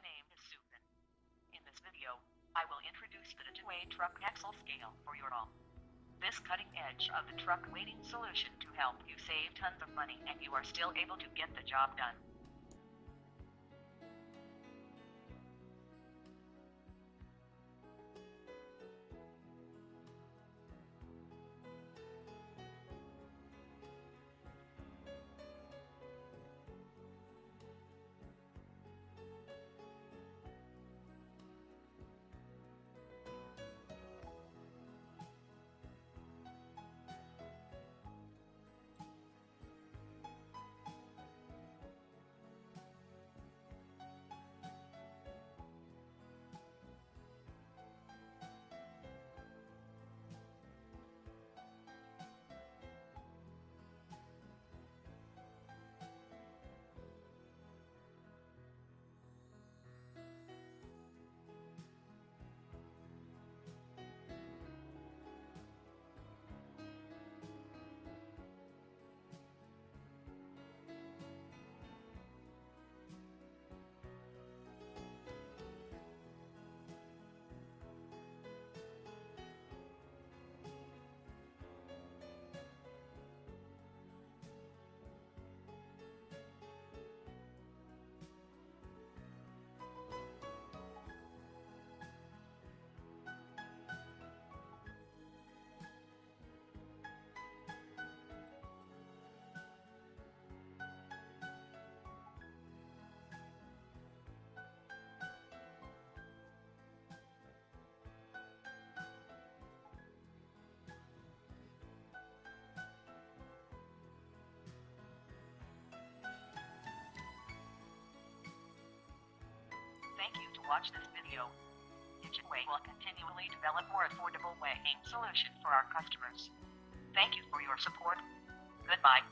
name is Susan. In this video, I will introduce the DigiWeigh Truck Axle Scale for your all. This cutting edge of the truck weighting solution to help you save tons of money and you are still able to get the job done. Watch this video. DigiWeigh will continually develop more affordable weighing solution for our customers. Thank you for your support. Goodbye.